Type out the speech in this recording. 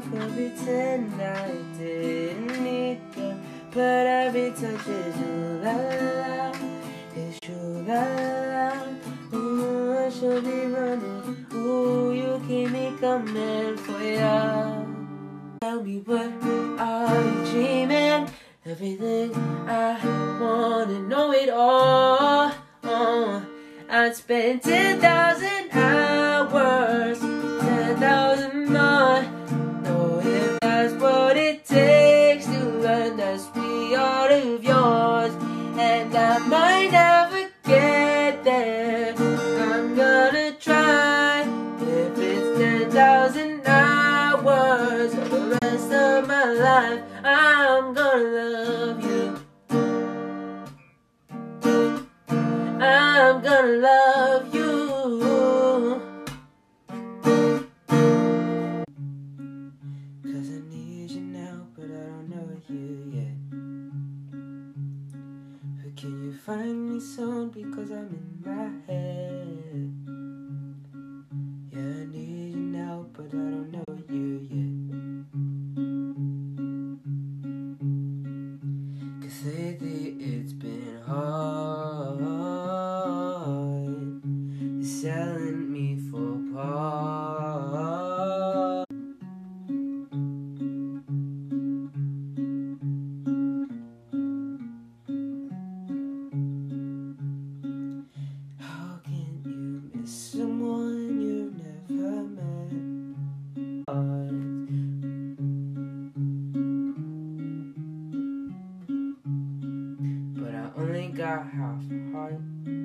I could pretend I didn't need you, but every touch is you la la, it's you la la. Ooh, I should be running. Ooh, you keep me coming for ya. Tell me what are you dreaming? Everything I wanna know it all. Oh, I'd spend ten thousand and I might never get there. I'm gonna try if it's ten thousand hours for the rest of my life. I'm gonna love you. I'm gonna love find me soon? Because I'm in my head. Yeah, I need you now, but I don't know you yet. Cause lately it's been hard. You're selling me I only got